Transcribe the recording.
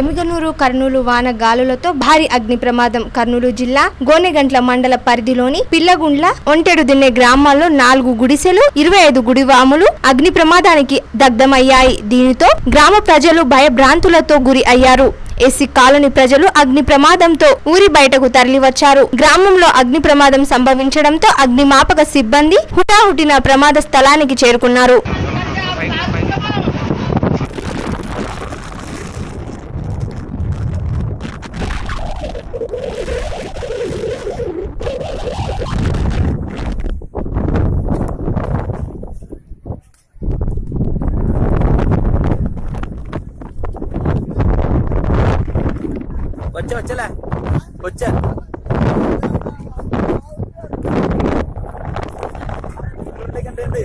ఎమిగనూరు కర్నూలు వాన గాలులతో భారీ అగ్ని ప్రమాదం. కర్నూలు జిల్లా గోనెగంట్ల మండల పరిధిలోని పిల్లగుండ్ల ఒంటెడు దిన్నే గ్రామాల్లో నాలుగు గుడిసెలు ఇరవై ఐదు గుడివాములు అగ్ని ప్రమాదానికి దగ్ధమయ్యాయి. దీనితో గ్రామ ప్రజలు భయభ్రాంతులతో గురి అయ్యారు. ఎస్సీ కాలనీ ప్రజలు అగ్ని ప్రమాదంతో ఊరి బయటకు తరలివచ్చారు. గ్రామంలో అగ్ని ప్రమాదం సంభవించడంతో అగ్నిమాపక సిబ్బంది హుటాహుటిన ప్రమాద స్థలానికి చేరుకున్నారు. వచ్చా వచ్చేలే వచ్చా కంటే